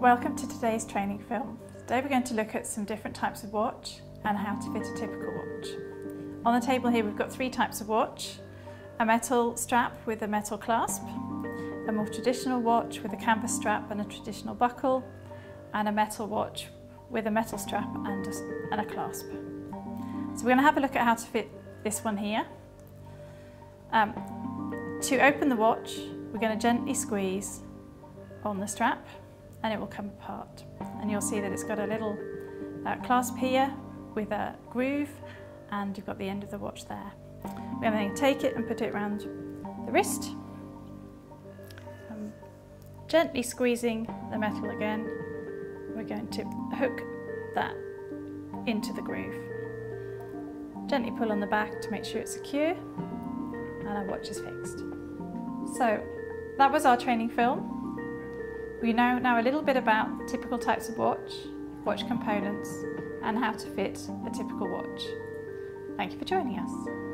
Welcome to today's training film. Today we're going to look at some different types of watch and how to fit a typical watch. On the table here we've got three types of watch. A metal strap with a metal clasp, a more traditional watch with a canvas strap and a traditional buckle, and a metal watch with a metal strap and a, and a clasp. So we're going to have a look at how to fit this one here. Um, to open the watch, we're going to gently squeeze on the strap and it will come apart. And you'll see that it's got a little uh, clasp here with a groove and you've got the end of the watch there. We're going to take it and put it around the wrist. Um, gently squeezing the metal again, we're going to hook that into the groove. Gently pull on the back to make sure it's secure and our watch is fixed. So that was our training film. We know now a little bit about typical types of watch, watch components and how to fit a typical watch. Thank you for joining us.